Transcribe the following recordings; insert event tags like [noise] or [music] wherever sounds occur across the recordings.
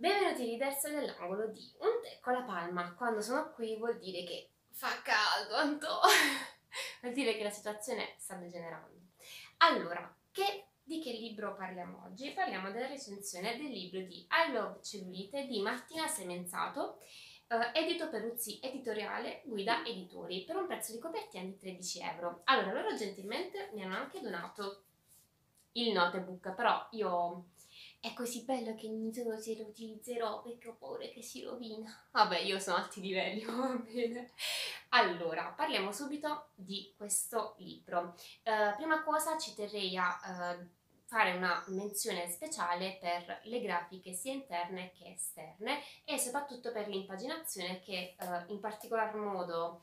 Benvenuti readers nell'angolo di un tè con la palma. Quando sono qui vuol dire che fa caldo, Anto. [laughs] vuol dire che la situazione sta degenerando. Allora, che, di che libro parliamo oggi? Parliamo della recensione del libro di I Love Cellulite di Martina Semenzato, eh, edito Peruzzi Editoriale, guida editori, per un prezzo di copertina di 13 euro. Allora, loro gentilmente mi hanno anche donato il notebook, però io è così bello che non se lo utilizzerò perché ho paura che si rovina. Vabbè, io sono alti livelli, [laughs] va bene. Allora, parliamo subito di questo libro. Uh, prima cosa ci terrei a uh, fare una menzione speciale per le grafiche sia interne che esterne e soprattutto per l'impaginazione che uh, in particolar modo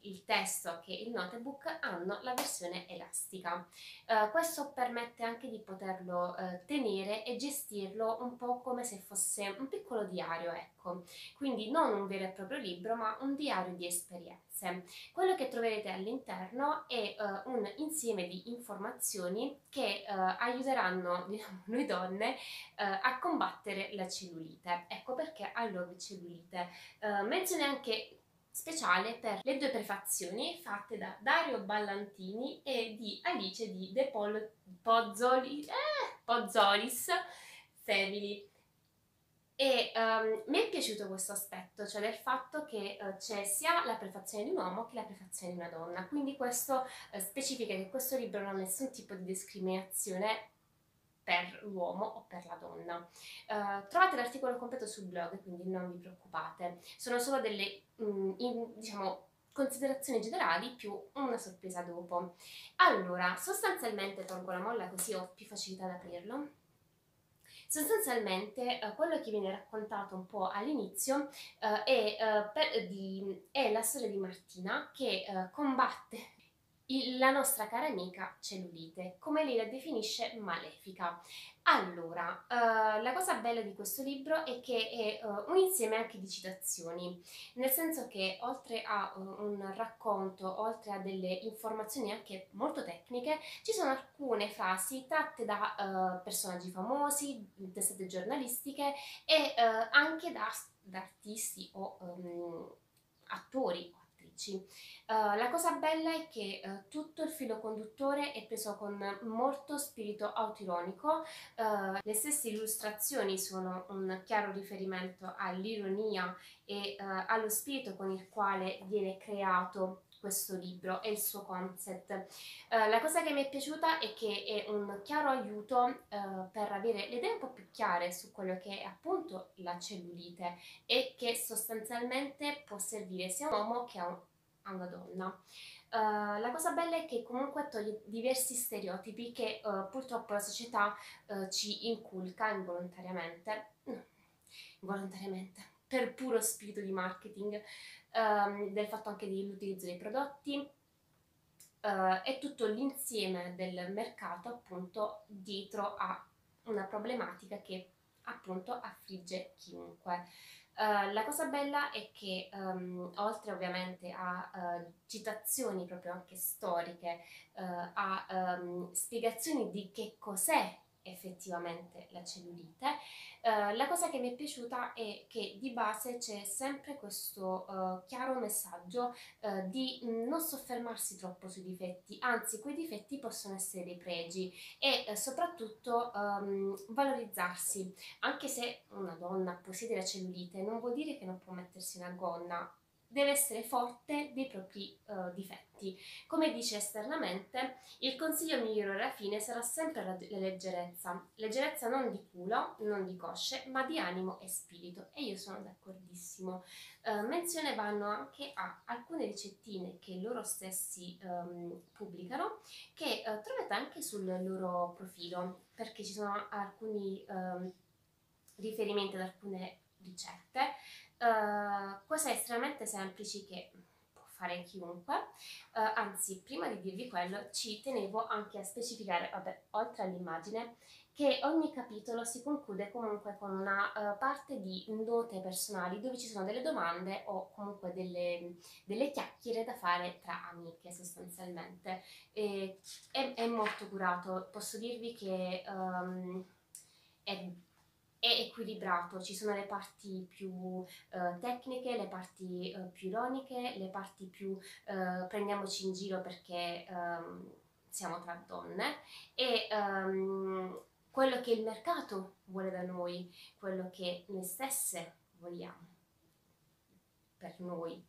il testo che il notebook hanno la versione elastica. Uh, questo permette anche di poterlo uh, tenere e gestirlo un po' come se fosse un piccolo diario, ecco. Quindi non un vero e proprio libro, ma un diario di esperienze. Quello che troverete all'interno è uh, un insieme di informazioni che aiuteranno [laughs] diciamo, noi donne a combattere la cellulite. Ecco perché love cellulite. menzione anche speciale per le due prefazioni fatte da Dario Ballantini e di Alice di De Pol- Pozzoli, eh, Pozzolis Family. E um, mi è piaciuto questo aspetto, cioè del fatto che uh, c'è sia la prefazione di un uomo che la prefazione di una donna, quindi questo uh, specifica che questo libro non ha nessun tipo di discriminazione per l'uomo o per la donna. Uh, trovate l'articolo completo sul blog, quindi non vi preoccupate. Sono solo delle, um, in, diciamo, considerazioni generali più una sorpresa dopo. Allora, sostanzialmente tolgo la molla così ho più facilità ad aprirlo. Sostanzialmente uh, quello che viene raccontato un po' all'inizio uh, è, uh, per, di, è, la storia di Martina che combatte la nostra cara amica cellulite, come lei la definisce malefica. Allora, uh, la cosa bella di questo libro è che è uh, un insieme anche di citazioni, nel senso che oltre a uh, un racconto, oltre a delle informazioni anche molto tecniche, ci sono alcune frasi tratte da personaggi famosi, testate giornalistiche e anche da, da, artisti o um, attori amici. Uh, la cosa bella è che uh, tutto il filo conduttore è preso con molto spirito autironico, uh, le stesse illustrazioni sono un chiaro riferimento all'ironia e allo spirito con il quale viene creato questo libro e il suo concept. Uh, la cosa che mi è piaciuta è che è un chiaro aiuto uh, per avere le idee un po' più chiare su quello che è appunto la cellulite e che sostanzialmente può servire sia a un uomo che a, un, una donna. Uh, la cosa bella è che comunque toglie diversi stereotipi che purtroppo la società ci inculca involontariamente, no, involontariamente, per puro spirito di marketing um, del fatto anche dell'utilizzo dei prodotti uh, e tutto l'insieme del mercato appunto dietro a una problematica che appunto affligge chiunque. Uh, la cosa bella è che um, oltre ovviamente a uh, citazioni proprio anche storiche, uh, a um, spiegazioni di che cos'è effettivamente la cellulite. Uh, la cosa che mi è piaciuta è che di base c'è sempre questo uh, chiaro messaggio uh, di non soffermarsi troppo sui difetti, anzi quei difetti possono essere dei pregi e soprattutto um, valorizzarsi. Anche se una donna possiede la cellulite non vuol dire che non può mettersi una gonna deve essere forte dei propri uh, difetti. Come dice esternamente, il consiglio migliore alla fine sarà sempre la, la, leggerezza. Leggerezza non di culo, non di cosce, ma di animo e spirito. E io sono d'accordissimo. Uh, menzione vanno anche a alcune ricettine che loro stessi um, pubblicano, che uh, trovate anche sul loro profilo, perché ci sono alcuni um, riferimenti ad alcune ricette Uh, cose estremamente semplici che può fare chiunque, uh, anzi prima di dirvi quello ci tenevo anche a specificare, vabbè, oltre all'immagine, che ogni capitolo si conclude comunque con una uh, parte di note personali dove ci sono delle domande o comunque delle, delle chiacchiere da fare tra amiche sostanzialmente. E, è, è, molto curato, posso dirvi che um, è è equilibrato, ci sono le parti più eh, tecniche, le parti eh, più ironiche, le parti più eh, prendiamoci in giro perché ehm, siamo tra donne e ehm, quello che il mercato vuole da noi, quello che noi stesse vogliamo per noi.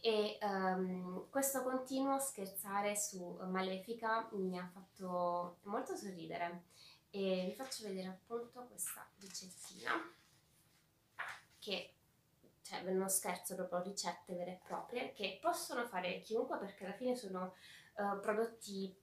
E um, questo continuo scherzare su Malefica mi ha fatto molto sorridere e vi faccio vedere appunto questa ricettina che cioè non scherzo proprio ricette vere e proprie che possono fare chiunque perché alla fine sono uh, prodotti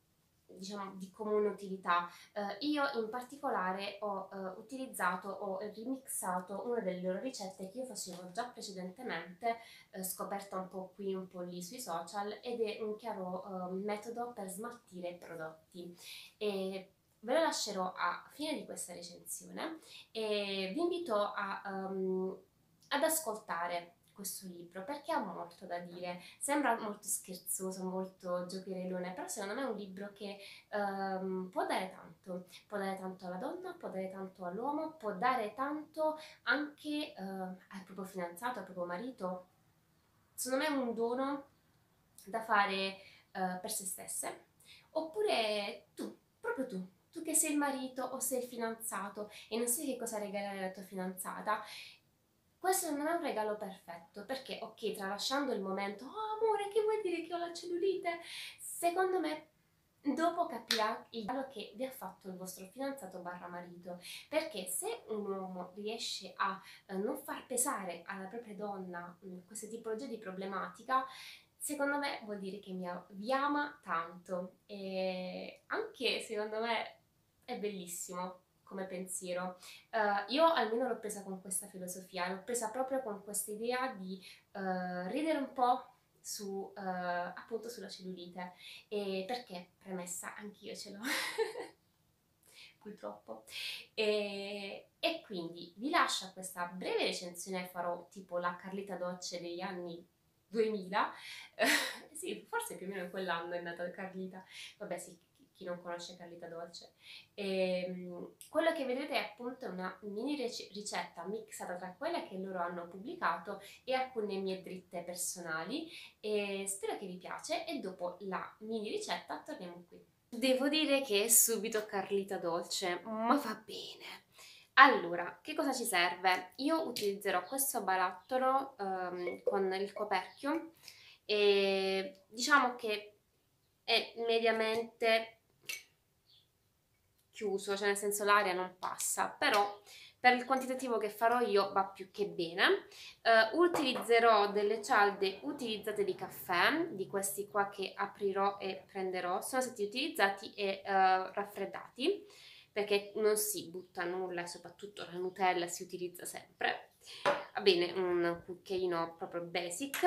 diciamo di comune utilità. Uh, io in particolare ho uh, utilizzato, ho remixato una delle loro ricette che io facevo già precedentemente, scoperta un po' qui, un po' lì sui social, ed è un chiaro metodo per smaltire i prodotti. E ve lo lascerò a fine di questa recensione e vi invito a, um, ad ascoltare questo libro perché ha molto da dire. Sembra molto scherzoso, molto giocherellone, però secondo me è un libro che um, può dare tanto. Può dare tanto alla donna, può dare tanto all'uomo, può dare tanto anche uh, al proprio fidanzato, al proprio marito. Secondo me è un dono da fare uh, per se stesse. Oppure tu, proprio tu, tu che sei il marito o sei il fidanzato e non sai che cosa regalare alla tua fidanzata questo non è un regalo perfetto perché, ok, tralasciando il momento, oh amore, che vuoi dire che ho la cellulite? Secondo me dopo capirà il regalo che vi ha fatto il vostro fidanzato barra marito perché se un uomo riesce a eh, non far pesare alla propria donna mm, questa tipologia di problematica secondo me vuol dire che vi ama tanto e anche secondo me è bellissimo come pensiero. Uh, io almeno l'ho presa con questa filosofia, l'ho presa proprio con questa idea di uh, ridere un po' su, uh, appunto sulla cellulite. E perché, premessa, anch'io ce l'ho. [laughs] purtroppo. E, e, quindi vi lascio questa breve recensione, farò tipo la Carlita Docce degli anni 2000, [laughs] sì, forse più o meno in quell'anno è nata Carlita, vabbè sì, chi non conosce Carlita Dolce. E, ehm, quello che vedete è appunto una mini ricetta mixata tra quelle che loro hanno pubblicato e alcune mie dritte personali e spero che vi piace e dopo la mini ricetta torniamo qui. Devo dire che è subito Carlita Dolce, ma va bene. Allora, che cosa ci serve? Io utilizzerò questo barattolo um, con il coperchio e diciamo che è mediamente chiuso, cioè nel senso l'aria non passa, però per il quantitativo che farò io va più che bene. Uh, utilizzerò delle cialde utilizzate di caffè, di questi qua che aprirò e prenderò, sono stati utilizzati e uh, raffreddati perché non si butta nulla e soprattutto la Nutella si utilizza sempre va bene un cucchiaino proprio basic.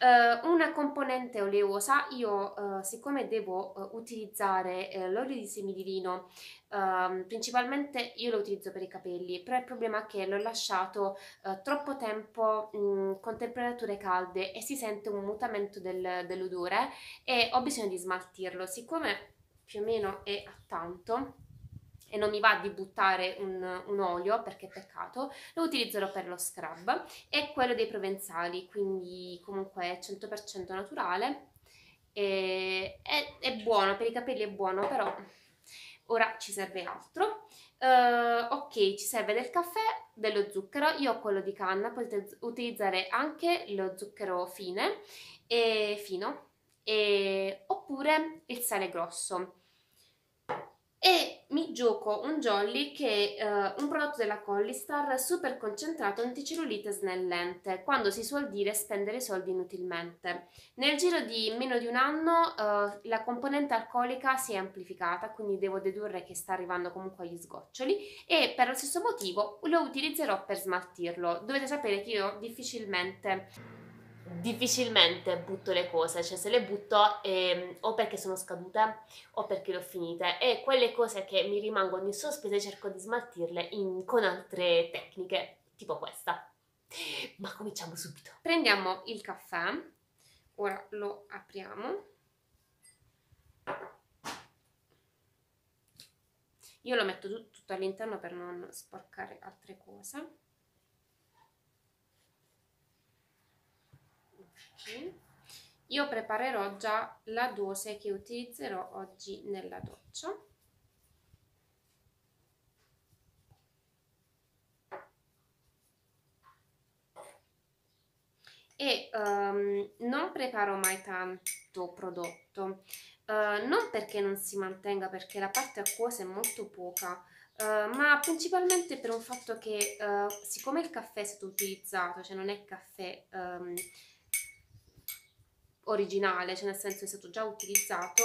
Uh, una componente oleosa io uh, siccome devo uh, utilizzare l'olio di semi di vino ehm, principalmente io lo utilizzo per i capelli però il problema è che l'ho lasciato troppo tempo mh, con temperature calde e si sente un mutamento del, dell'odore e ho bisogno di smaltirlo. Siccome più o meno è a tanto e non mi va di buttare un, un, olio perché è peccato, lo utilizzerò per lo scrub e quello dei provenzali, quindi comunque è 100% naturale e è, è buono, per i capelli è buono, però ora ci serve altro. Uh, ok, ci serve del caffè, dello zucchero, io ho quello di canna, potete utilizzare anche lo zucchero fine e fino e, oppure il sale grosso e mi gioco un Jolly che è uh, un prodotto della Collistar super concentrato anticellulite snellente, quando si suol dire spendere soldi inutilmente. Nel giro di meno di un anno uh, la componente alcolica si è amplificata, quindi devo dedurre che sta arrivando comunque agli sgoccioli e per lo stesso motivo lo utilizzerò per smaltirlo. Dovete sapere che io difficilmente difficilmente butto le cose, cioè se le butto eh, o perché sono scadute o perché le ho finite e quelle cose che mi rimangono in sospese cerco di smaltirle in, con altre tecniche, tipo questa. Ma cominciamo subito. Prendiamo il caffè, ora lo apriamo. io lo metto tutto all'interno per non sporcare altre cose ok io preparerò già la dose che utilizzerò oggi nella doccia. E um, non preparo mai tanto prodotto uh, non perché non si mantenga perché la parte acquosa è molto poca uh, ma principalmente per un fatto che uh, siccome il caffè è stato utilizzato cioè non è caffè um, originale cioè nel senso è stato già utilizzato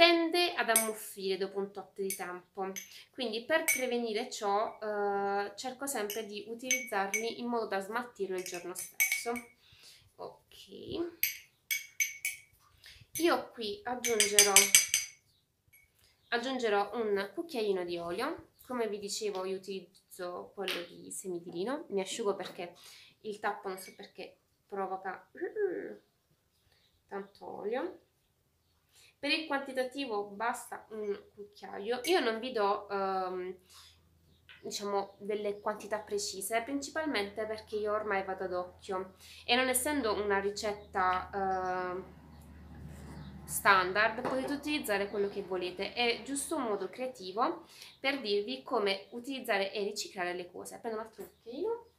tende ad ammuffire dopo un tot di tempo. Quindi per prevenire ciò eh, cerco sempre di utilizzarli in modo da smaltirlo il giorno stesso. Ok. Io qui aggiungerò aggiungerò un cucchiaino di olio. Come vi dicevo io utilizzo quello di semidilino mi asciugo perché il tappo non so perché provoca [clears throat] tanto olio per il quantitativo basta un cucchiaio. Io non vi do um, diciamo delle quantità precise, principalmente perché io ormai vado ad occhio e non essendo una ricetta uh, standard potete utilizzare quello che volete, è giusto un modo creativo per dirvi come utilizzare e riciclare le cose. Prendo un altro cucchiaino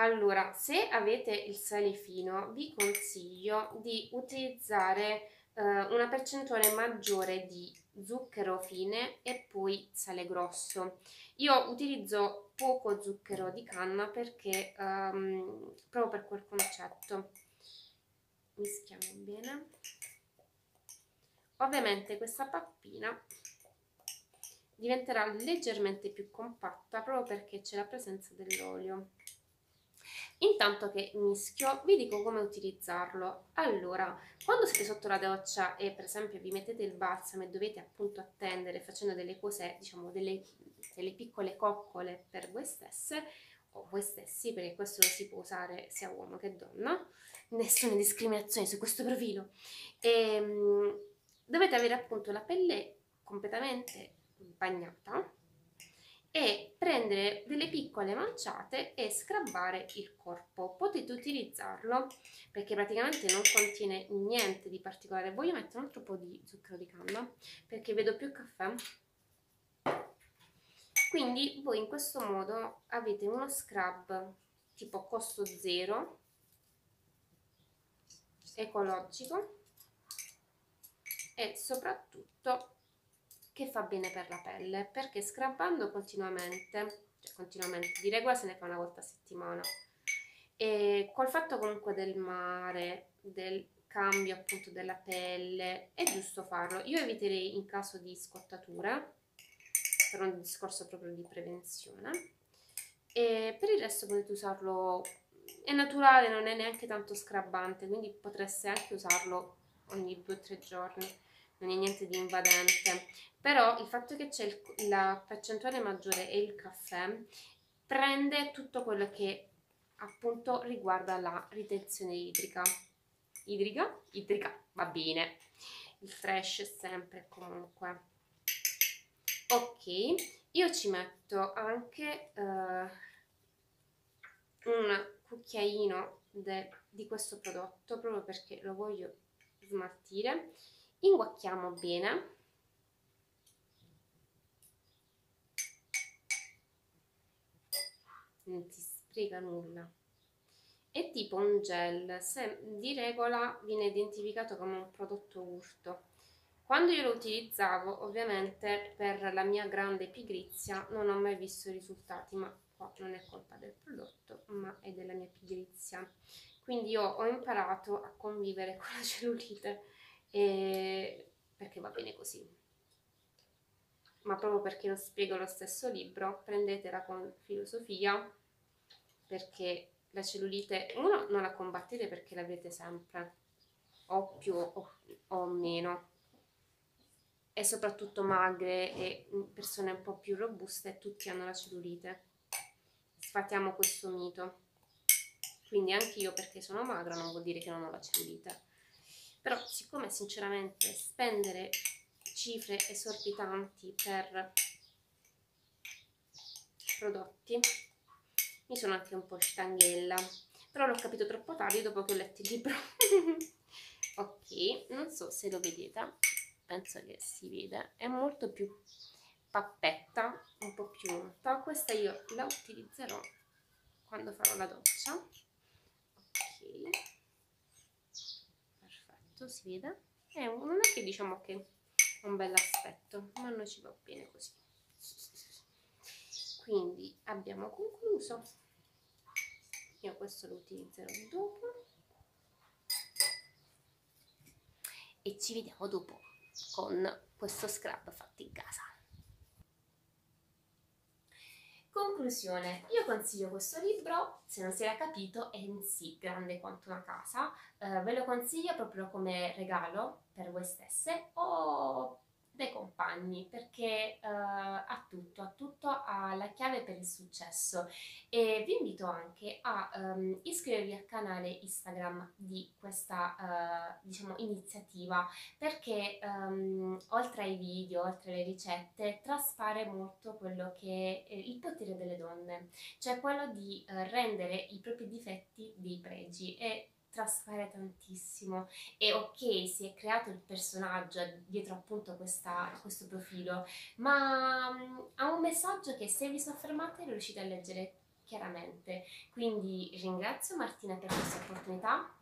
Allora, se avete il sale fino, vi consiglio di utilizzare eh, una percentuale maggiore di zucchero fine e poi sale grosso. Io utilizzo poco zucchero di canna perché um, proprio per quel concetto. Mischiamo bene. Ovviamente questa pappina diventerà leggermente più compatta proprio perché c'è la presenza dell'olio. Intanto che mischio vi dico come utilizzarlo. Allora, quando siete sotto la doccia e per esempio vi mettete il balsamo e dovete appunto attendere facendo delle cose, diciamo delle, delle piccole coccole per voi stesse o voi stessi, perché questo lo si può usare sia uomo che donna, nessuna discriminazione su questo profilo. E, ehm, dovete avere appunto la pelle completamente bagnata e prendere delle piccole manciate e scrabbare il corpo. Potete utilizzarlo perché praticamente non contiene niente di particolare. Voglio mettere un altro po' di zucchero di canna perché vedo più caffè. Quindi voi in questo modo avete uno scrub tipo costo zero, ecologico e soprattutto che fa bene per la pelle perché scrabbando continuamente, cioè continuamente, di regola se ne fa una volta a settimana. E col fatto comunque del mare, del cambio appunto della pelle, è giusto farlo. Io eviterei in caso di scottatura, per un discorso proprio di prevenzione, e per il resto potete usarlo, è naturale, non è neanche tanto scrabbante, quindi potreste anche usarlo ogni 2-3 giorni non è niente di invadente, però il fatto che c'è la percentuale maggiore e il caffè prende tutto quello che appunto riguarda la ritenzione idrica. Idrica? Idrica, va bene. Il trash sempre comunque. Ok, io ci metto anche uh, un cucchiaino di questo prodotto proprio perché lo voglio smaltire inguacchiamo bene. Non si spreca nulla. È tipo un gel se di regola viene identificato come un prodotto urto. Quando io lo utilizzavo ovviamente per la mia grande pigrizia non ho mai visto risultati ma qua non è colpa del prodotto ma è della mia pigrizia. Quindi io ho imparato a convivere [laughs] con la cellulite e perché va bene così. Ma proprio perché lo spiego lo stesso libro, prendetela con filosofia, perché la cellulite, uno, non la combattete perché l'avete sempre, o più o, o meno. E soprattutto magre e persone un po' più robuste tutti hanno la cellulite. Sfatiamo questo mito. Quindi anch'io perché sono magra non vuol dire che non ho la cellulite però siccome sinceramente spendere cifre esorbitanti per prodotti mi sono anche un po' stanghella però l'ho capito troppo tardi dopo che ho letto il libro. [laughs] Ok non so se lo vedete penso che si vede. È molto più pappetta un po' più unta questa io la utilizzerò quando farò la doccia. Ok si vede un, non è che diciamo che è un bel aspetto ma a noi ci va bene così. Quindi abbiamo concluso. Io questo lo utilizzerò dopo. E ci vediamo dopo con questo scrub fatto in casa Conclusione, io consiglio questo libro, se non si era capito, è in sì grande quanto una casa, eh, ve lo consiglio proprio come regalo per voi stesse o dei compagni perché uh, ha tutto, ha tutto, ha la chiave per il successo. E vi invito anche a um, iscrivervi al canale Instagram di questa uh, diciamo iniziativa perché um, oltre ai video, oltre alle ricette traspare molto quello che è il potere delle donne, cioè quello di uh, rendere i propri difetti dei pregi. E trasfare tantissimo. E ok si è creato il personaggio dietro appunto questa, questo profilo ma um, ha un messaggio che se vi soffermate riuscite a leggere chiaramente. Quindi ringrazio Martina per questa opportunità.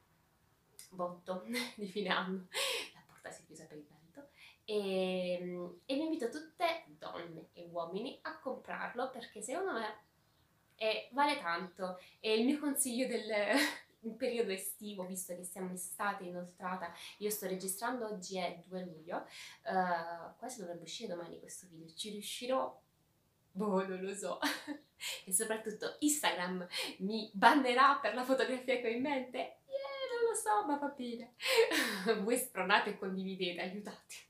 Botto [laughs] di fine anno. La porta si è chiusa per il vento. E, e vi invito tutte donne e uomini a comprarlo perché secondo me è, vale tanto. È il mio consiglio del in periodo estivo, visto che siamo estate inoltrata, io sto registrando oggi è 2 luglio, uh, quasi dovrebbe uscire domani questo video, ci riuscirò? Boh, non lo so. [laughs] e soprattutto Instagram mi bannerà per la fotografia che ho in mente? Yeah, non lo so, ma va bene. [laughs] Voi spronate e condividete, aiutate.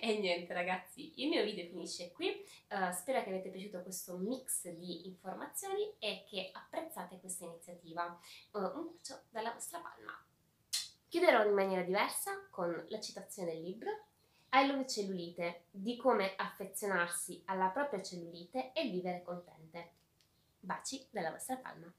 E niente ragazzi, il mio video finisce qui, uh, spero che avete piaciuto questo mix di informazioni e che apprezzate questa iniziativa. Uh, un bacio dalla vostra palma. Chiuderò in maniera diversa con la citazione del libro I Love Cellulite, di come affezionarsi alla propria cellulite e vivere contente. Baci dalla vostra palma.